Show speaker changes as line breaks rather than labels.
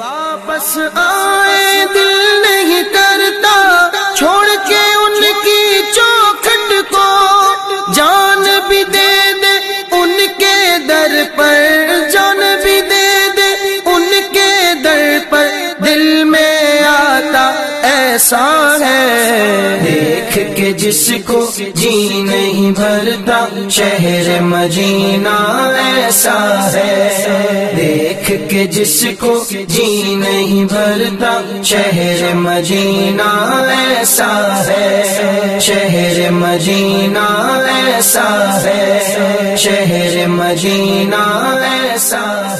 واپس آئے، دل نہیں کرتا۔ چھوڑ کے ان کی چوکھٹ کو جان بھی دے دے، ان کے در پر جان بھی دے دے۔ ان کے در پر دل میں آتا ایسا ہے۔ دیکھ کے جس کو جی نہیں بھرتا، شہر مجینہ ایسا ہے۔ دیکھ کے جس کو جی نہیں بھرتا، شہر مدینہ ایسا ہے، شہر مدینہ ایسا ہے، شہر مدینہ ایسا ہے۔